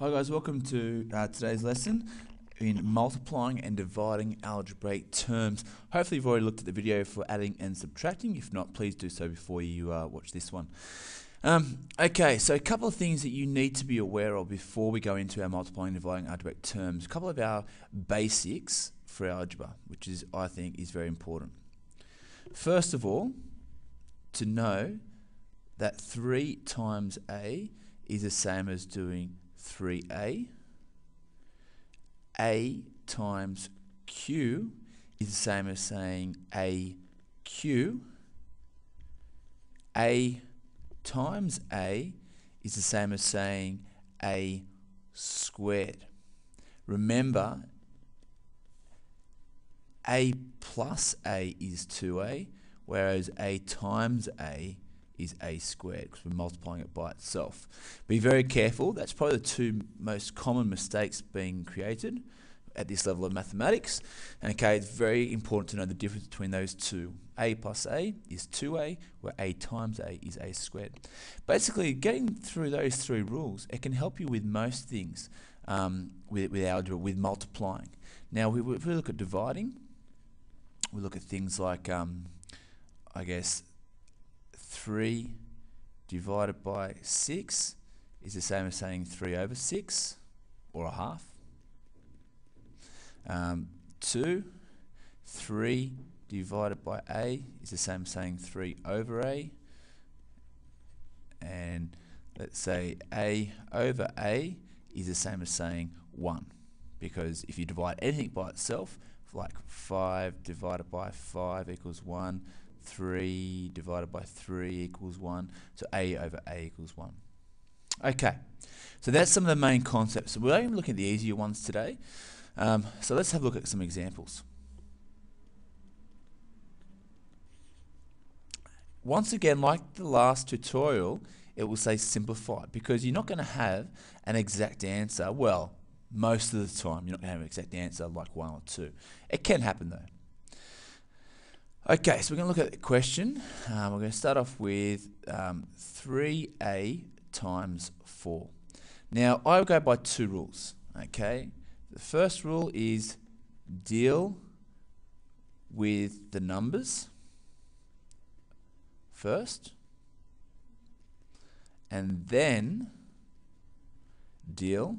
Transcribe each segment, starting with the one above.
Hi guys, welcome to uh, today's lesson in multiplying and dividing algebraic terms. Hopefully you've already looked at the video for adding and subtracting. If not, please do so before you uh, watch this one. Um, okay, so a couple of things that you need to be aware of before we go into our multiplying and dividing algebraic terms. A couple of our basics for algebra, which is I think is very important. First of all, to know that 3 times a is the same as doing 3a. a times q is the same as saying aq. a times a is the same as saying a squared. Remember, a plus a is 2a, whereas a times a is a squared because we're multiplying it by itself. Be very careful. That's probably the two most common mistakes being created at this level of mathematics. Okay, it's very important to know the difference between those two. a plus a is 2a, where a times a is a squared. Basically, getting through those three rules, it can help you with most things um, with, with algebra, with multiplying. Now, if we look at dividing, we look at things like, um, I guess, 3 divided by 6 is the same as saying 3 over 6 or a half. Um, 2, 3 divided by a is the same as saying 3 over a. And let's say a over a is the same as saying 1. Because if you divide anything by itself, like 5 divided by 5 equals 1, 3 divided by 3 equals 1. So a over a equals 1. Okay, so that's some of the main concepts. So we're only looking at the easier ones today. Um, so let's have a look at some examples. Once again, like the last tutorial, it will say simplify because you're not going to have an exact answer. Well, most of the time, you're not going to have an exact answer like 1 or 2. It can happen though. Okay, so we're going to look at the question. Um, we're going to start off with um, 3a times 4. Now, I go by two rules. Okay, the first rule is deal with the numbers first, and then deal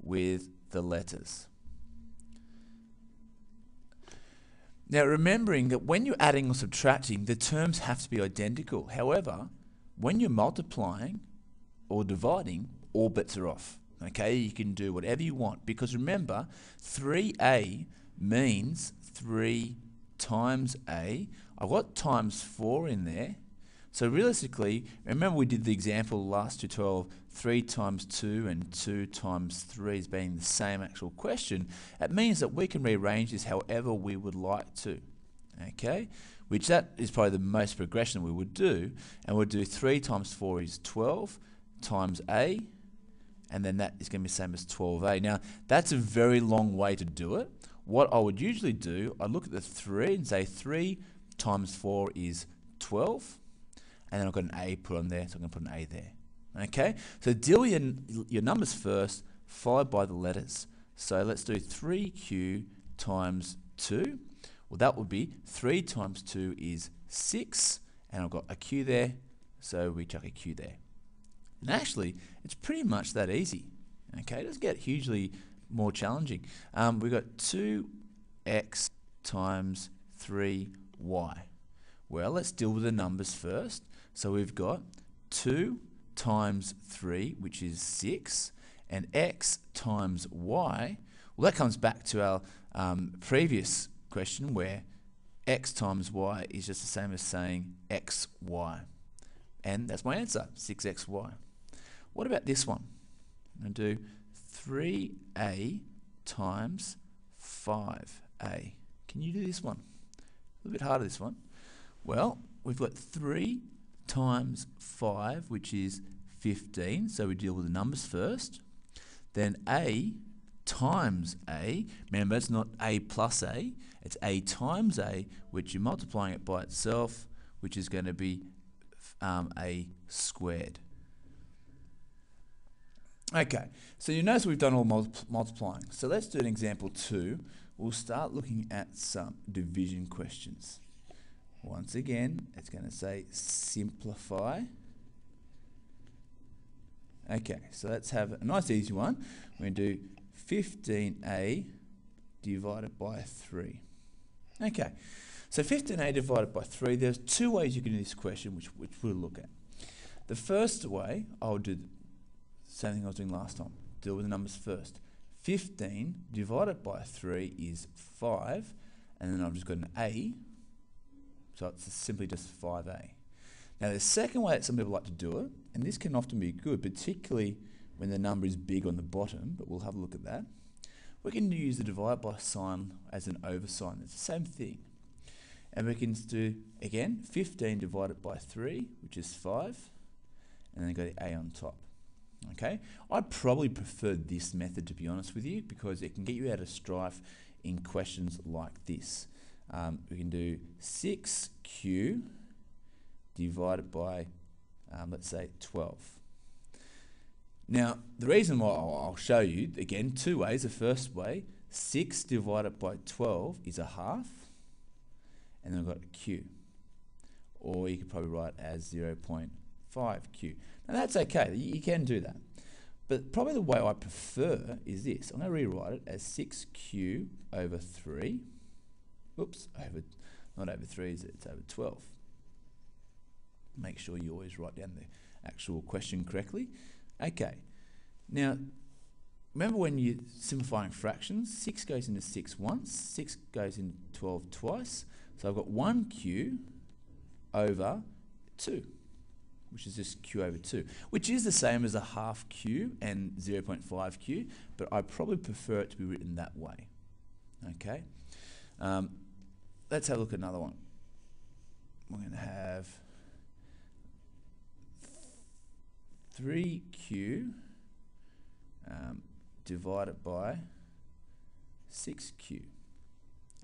with the letters. Now remembering that when you're adding or subtracting, the terms have to be identical. However, when you're multiplying or dividing, all bets are off. Okay, you can do whatever you want because remember, 3a means 3 times a. I've got times 4 in there. So realistically, remember we did the example last tutorial 3 times 2 and 2 times 3 as being the same actual question. It means that we can rearrange this however we would like to. Okay, which that is probably the most progression we would do. And we'll do 3 times 4 is 12 times a and then that is going to be the same as 12a. Now, that's a very long way to do it. What I would usually do, I look at the 3 and say 3 times 4 is 12, and then I've got an a put on there, so I'm going to put an a there. Okay, so deal your, your numbers first, followed by the letters. So let's do 3q times 2. Well, that would be 3 times 2 is 6, and I've got a q there, so we chuck a q there. And actually, it's pretty much that easy. Okay, it doesn't get hugely more challenging. Um, we've got 2x times 3y. Well, let's deal with the numbers first. So we've got 2 times 3, which is 6, and x times y. Well, that comes back to our um, previous question where x times y is just the same as saying xy. And that's my answer, 6xy. What about this one? I'm going to do 3a times 5a. Can you do this one? A little bit harder this one. Well, we've got 3 times 5, which is 15, so we deal with the numbers first. Then a times a, remember it's not a plus a, it's a times a, which you're multiplying it by itself, which is going to be um, a squared. Okay, so you notice we've done all multipl multiplying. So let's do an example two. We'll start looking at some division questions. Once again, it's going to say simplify. Okay, so let's have a nice easy one. We're going to do 15a divided by 3. Okay, so 15a divided by 3, there's two ways you can do this question, which, which we'll look at. The first way, I'll do the same thing I was doing last time. Deal with the numbers first. 15 divided by 3 is 5, and then I've just got an a, so it's simply just 5a. Now the second way that some people like to do it, and this can often be good, particularly when the number is big on the bottom, but we'll have a look at that. We can use the divide by sign as an over sign. It's the same thing. And we can do, again, 15 divided by 3, which is 5, and then go the a on top. Okay, I probably prefer this method to be honest with you because it can get you out of strife in questions like this. Um, we can do 6q divided by, um, let's say, 12. Now, the reason why I'll show you, again, two ways. The first way, 6 divided by 12 is a half, and then I've got q. Or you could probably write as 0.5q. Now that's okay, you can do that. But probably the way I prefer is this. I'm going to rewrite it as 6q over 3. Oops, over, not over 3, it's over 12. Make sure you always write down the actual question correctly. Okay, now remember when you're simplifying fractions, 6 goes into 6 once, 6 goes into 12 twice. So I've got 1q over 2 which is just q over 2, which is the same as a half q and 0.5 q, but I probably prefer it to be written that way. Okay, um, let's have a look at another one. We're going to have 3q um, divided by 6q.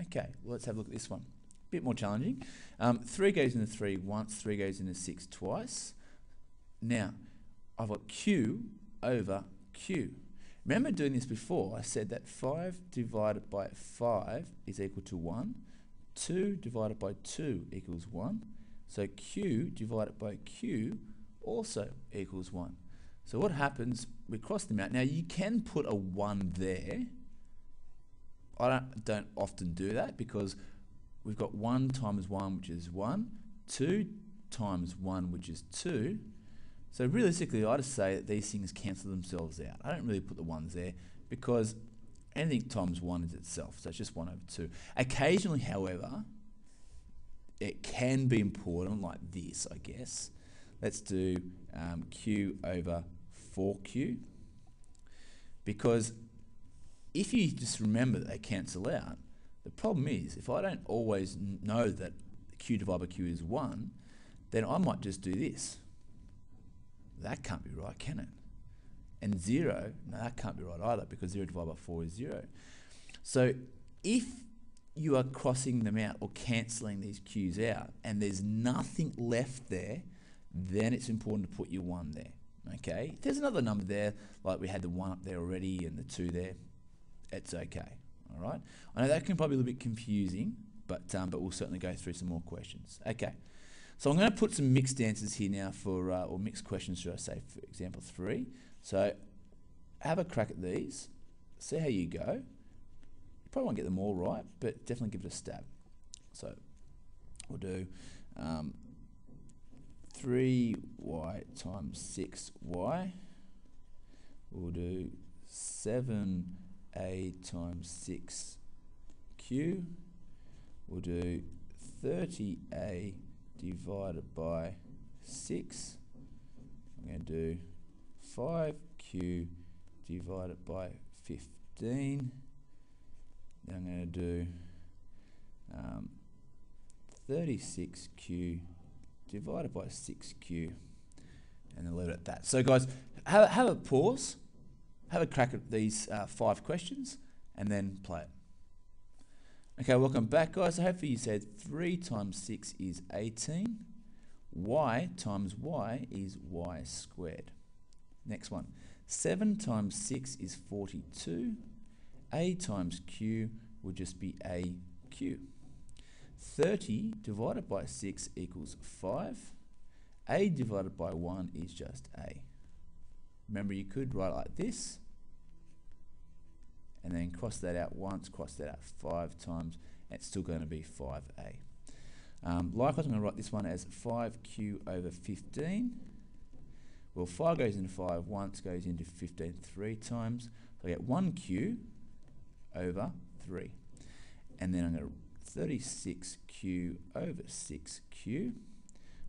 Okay, well, let's have a look at this one. A bit more challenging. Um, 3 goes into 3 once, 3 goes into 6 twice. Now, I've got q over q. Remember doing this before, I said that 5 divided by 5 is equal to 1. 2 divided by 2 equals 1. So q divided by q also equals 1. So what happens, we cross them out. Now you can put a 1 there. I don't, don't often do that because we've got 1 times 1 which is 1, 2 times 1 which is 2, so realistically, I just say that these things cancel themselves out. I don't really put the ones there because anything times 1 is itself, so it's just 1 over 2. Occasionally, however, it can be important like this, I guess. Let's do um, q over 4q because if you just remember that they cancel out, the problem is if I don't always know that q divided by q is 1, then I might just do this. That can't be right, can it? And 0, no, that can't be right either because 0 divided by 4 is 0. So if you are crossing them out or cancelling these q's out and there's nothing left there, then it's important to put your 1 there. Okay, if there's another number there, like we had the 1 up there already and the 2 there, it's okay. All right, I know that can probably be a little bit confusing, but, um, but we'll certainly go through some more questions. Okay. So I'm going to put some mixed answers here now for, uh, or mixed questions, should I say, for example three. So have a crack at these, see how you go. You probably won't get them all right, but definitely give it a stab. So we'll do um, 3y times 6y. We'll do 7a times 6q. We'll do 30a divided by 6. I'm going to do 5q divided by 15. Then I'm going to do um, 36q divided by 6q and then leave it at that. So guys, have, have a pause, have a crack at these uh, five questions and then play it. Okay, welcome back guys. So hopefully you said 3 times 6 is 18. y times y is y squared. Next one. 7 times 6 is 42. A times Q would just be AQ. 30 divided by 6 equals 5. A divided by 1 is just A. Remember, you could write like this, and then cross that out once, cross that out five times, and it's still going to be 5A. Um, likewise, I'm going to write this one as 5Q over 15. Well, 5 goes into 5 once, goes into 15 three times. So I get 1Q over 3. And then I'm going to 36Q over 6Q.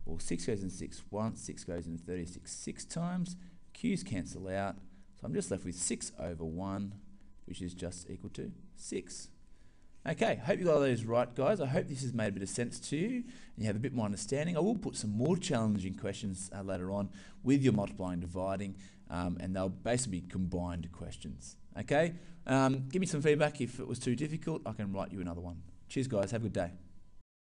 Well, 6 goes in 6 once, 6 goes into 36 six times. Q's cancel out. So I'm just left with 6 over 1, which is just equal to 6. Okay, hope you got all those right, guys. I hope this has made a bit of sense to you and you have a bit more understanding. I will put some more challenging questions uh, later on with your multiplying and dividing, um, and they'll basically be combined questions. Okay, um, give me some feedback if it was too difficult. I can write you another one. Cheers, guys. Have a good day.